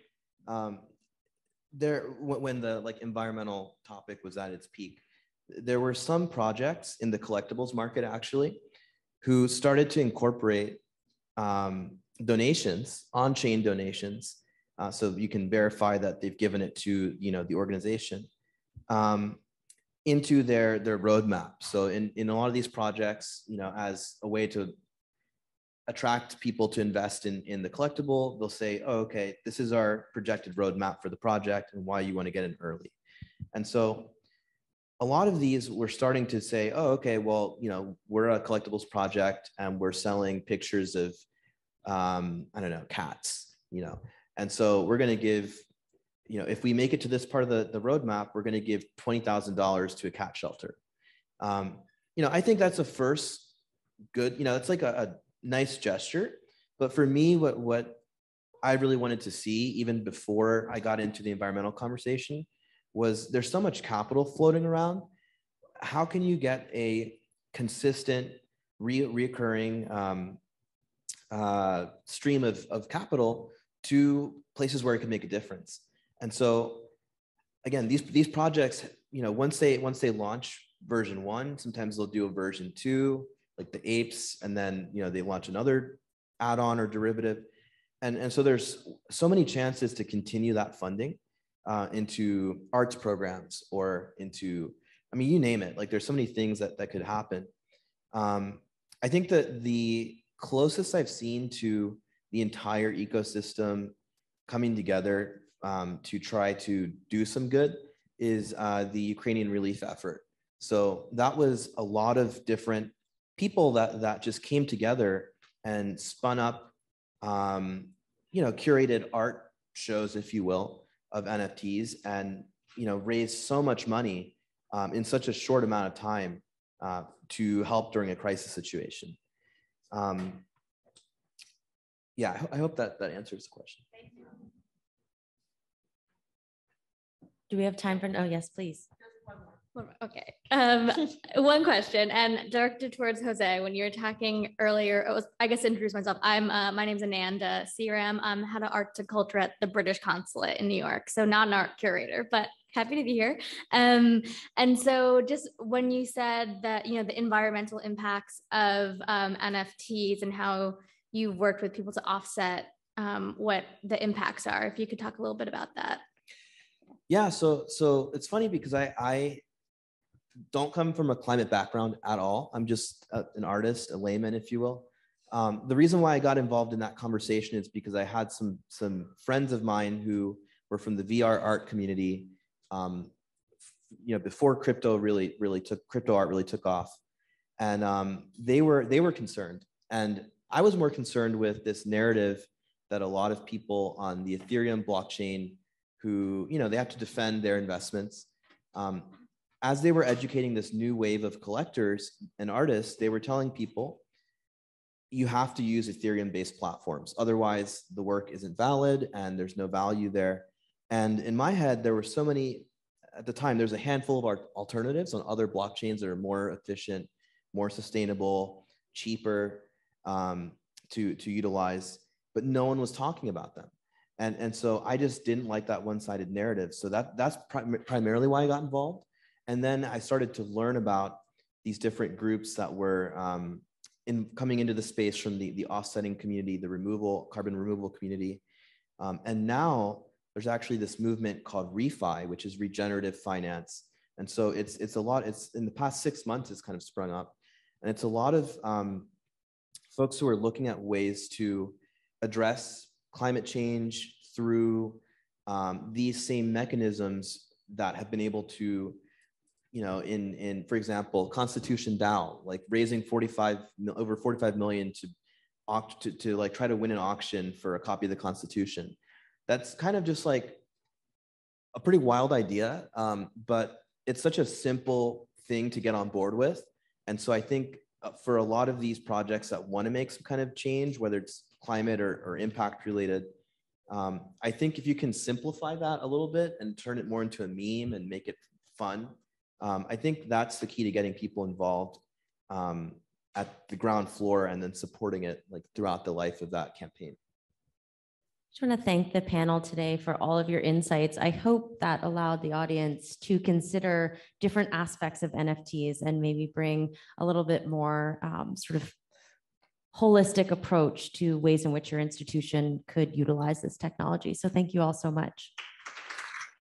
um, there when, the like environmental topic was at its peak, there were some projects in the collectibles market actually who started to incorporate um, donations, on-chain donations, uh, so you can verify that they've given it to you know the organization. Um, into their their roadmap. So in in a lot of these projects, you know, as a way to attract people to invest in in the collectible, they'll say, oh, okay, this is our projected roadmap for the project and why you want to get in early. And so a lot of these we're starting to say, oh, okay, well, you know, we're a collectibles project and we're selling pictures of, um, I don't know, cats, you know, and so we're going to give, you know, if we make it to this part of the, the roadmap, we're going to give $20,000 to a cat shelter. Um, you know, I think that's a first good, you know, it's like a, a nice gesture. But for me, what, what I really wanted to see, even before I got into the environmental conversation, was there's so much capital floating around. How can you get a consistent, re- reoccurring um, uh, stream of, of capital to places where it can make a difference. And so again, these, these projects, you know, once they, once they launch version one, sometimes they'll do a version two, like the apes, and then, you know, they launch another add-on or derivative. And, and so there's so many chances to continue that funding uh, into arts programs or into, I mean, you name it, like there's so many things that, that could happen. Um, I think that the closest I've seen to the entire ecosystem coming together um, to try to do some good is uh, the Ukrainian relief effort. So that was a lot of different people that that just came together and spun up, um, you know, curated art shows, if you will, of NFTs, and you know, raised so much money um, in such a short amount of time uh, to help during a crisis situation. Um, yeah, I, I hope that that answers the question. Do we have time for, oh, yes, please. Okay. Um, one question and directed towards Jose. When you were talking earlier, it was I guess introduce myself. I'm uh, my name's Ananda Searam. I'm head of art to culture at the British Consulate in New York. So not an art curator, but happy to be here. Um, and so just when you said that you know the environmental impacts of um, NFTs and how you worked with people to offset um, what the impacts are, if you could talk a little bit about that. Yeah, so so it's funny because I I don't come from a climate background at all. I'm just a, an artist, a layman, if you will. Um, the reason why I got involved in that conversation is because I had some some friends of mine who were from the VR art community. Um, you know, before crypto really really took crypto art really took off, and um, they were they were concerned, and I was more concerned with this narrative that a lot of people on the Ethereum blockchain who you know they have to defend their investments. Um, as they were educating this new wave of collectors and artists, they were telling people you have to use Ethereum based platforms. Otherwise, the work isn't valid and there's no value there. And in my head, there were so many, at the time, there's a handful of our alternatives on other blockchains that are more efficient, more sustainable, cheaper um, to, to utilize, but no one was talking about them. And, and so I just didn't like that one sided narrative. So that, that's prim- primarily why I got involved. And then I started to learn about these different groups that were um, in coming into the space from the, the offsetting community, the removal, carbon removal community. Um, and now there's actually this movement called refi, which is regenerative finance. And so it's, it's a lot, it's in the past six months, it's kind of sprung up. And it's a lot of um, folks who are looking at ways to address climate change through um, these same mechanisms that have been able to you know, in in for example, Constitution DAO, like raising 45 over 45 million to oct to, to like try to win an auction for a copy of the Constitution. That's kind of just like a pretty wild idea, um, but it's such a simple thing to get on board with. And so I think uh, for a lot of these projects that want to make some kind of change, whether it's climate or, or impact related, um, I think if you can simplify that a little bit and turn it more into a meme and make it fun, um, I think that's the key to getting people involved um, at the ground floor and then supporting it like throughout the life of that campaign. I just want to thank the panel today for all of your insights. I hope that allowed the audience to consider different aspects of NFTs and maybe bring a little bit more um, sort of holistic approach to ways in which your institution could utilize this technology. So thank you all so much.